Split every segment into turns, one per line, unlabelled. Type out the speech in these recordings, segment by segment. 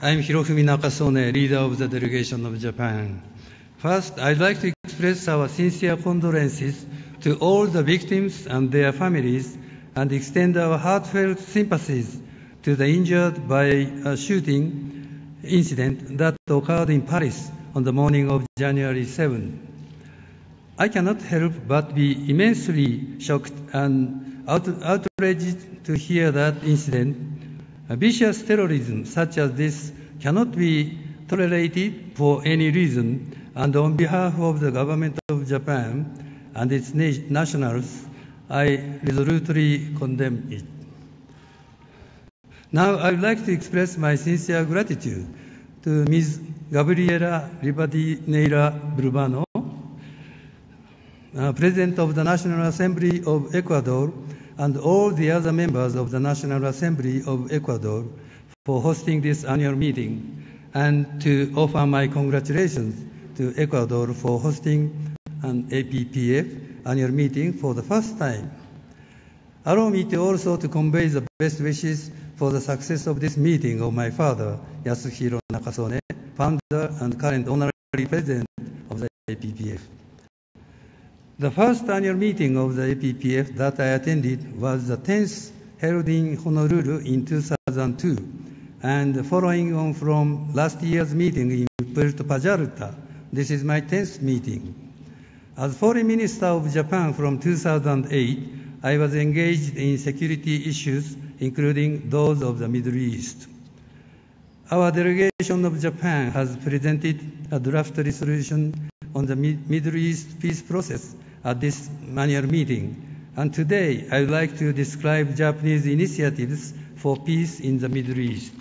I'm Hirofumi Nakasone, leader of the delegation of Japan. First, I'd like to express our sincere condolences to all the victims and their families and extend our heartfelt sympathies to the injured by a shooting incident that occurred in Paris on the morning of January 7. I cannot help but be immensely shocked and out- outraged to hear that incident. Vicious terrorism such as this cannot be tolerated for any reason, and on behalf of the government of Japan and its na- nationals, I resolutely condemn it. Now I would like to express my sincere gratitude to Ms. Gabriela Rivadeneira Burbano, uh, President of the National Assembly of Ecuador, and all the other members of the National Assembly of Ecuador for hosting this annual meeting, and to offer my congratulations to Ecuador for hosting an APPF annual meeting for the first time. Allow me to also to convey the best wishes for the success of this meeting of my father, Yasuhiro Nakasone, founder and current honorary president of the APPF. The first annual meeting of the APPF that I attended was the 10th held in Honolulu in 2002, and following on from last year's meeting in Puerto Vallarta, this is my 10th meeting. As Foreign Minister of Japan from 2008, I was engaged in security issues, including those of the Middle East. Our delegation of Japan has presented a draft resolution on the Middle East peace process at this annual meeting, and today I would like to describe Japanese initiatives for peace in the Middle East.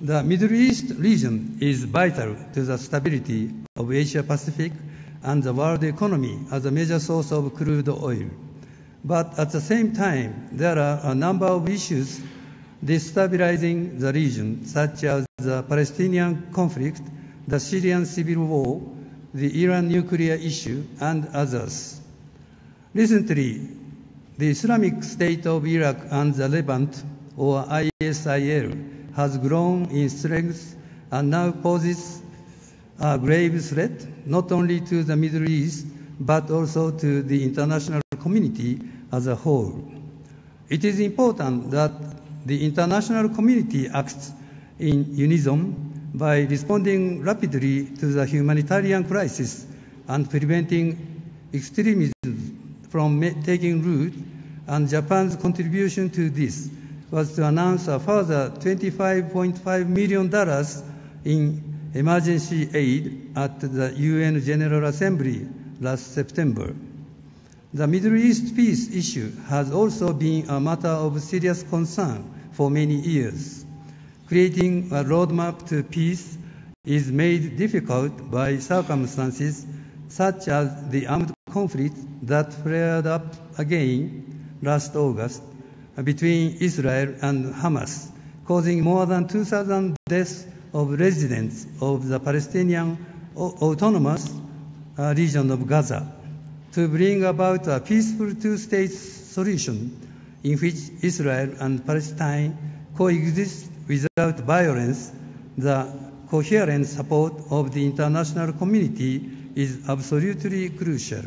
The Middle East region is vital to the stability of Asia Pacific and the world economy as a major source of crude oil. But at the same time, there are a number of issues destabilizing the region, such as the Palestinian conflict, the Syrian civil war, the Iran nuclear issue, and others. Recently, the Islamic State of Iraq and the Levant, or ISIL, has grown in strength and now poses a grave threat not only to the Middle East but also to the international community as a whole. It is important that the international community acts in unison by responding rapidly to the humanitarian crisis and preventing extremism from taking root, and Japan's contribution to this was to announce a further $25.5 million in emergency aid at the UN General Assembly last September. The Middle East peace issue has also been a matter of serious concern for many years. Creating a roadmap to peace is made difficult by circumstances such as the armed conflict that flared up again last August between Israel and Hamas, causing more than 2,000 deaths of residents of the Palestinian autonomous uh, region of Gaza. To bring about a peaceful two-state solution in which Israel and Palestine coexist without violence, the coherent support of the international community is absolutely crucial.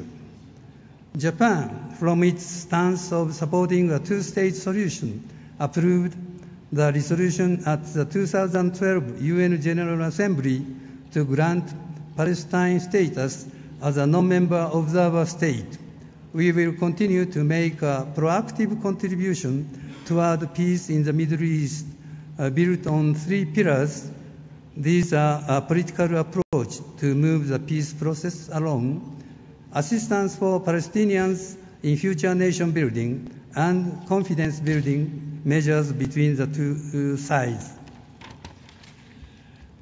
Japan, from its stance of supporting a two-state solution, approved the resolution at the 2012 UN General Assembly to grant Palestine status as a non-member observer state. We will continue to make a proactive contribution toward peace in the Middle East uh, built on three pillars. These are a political approach to move the peace process along, assistance for Palestinians in future nation building, and confidence building measures between the two sides.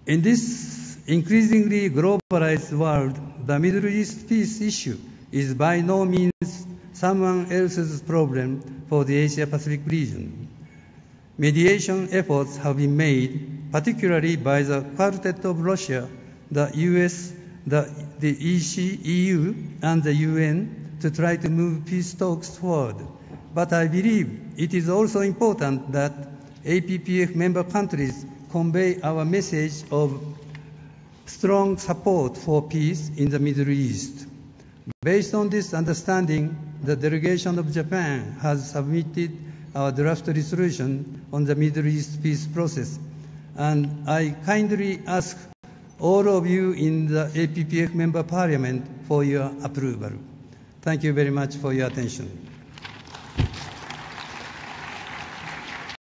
In this increasingly globalized world, the Middle East peace issue is by no means someone else's problem for the Asia Pacific region. Mediation efforts have been made, particularly by the Quartet of Russia, the US, the, the EC, EU, and the UN to try to move peace talks forward. But I believe it is also important that APPF member countries convey our message of strong support for peace in the Middle East. Based on this understanding, the delegation of Japan has submitted uh, our draft resolution on the Middle East peace process, and I kindly ask all of you in the APPF member parliament for your approval. Thank you very much for your attention.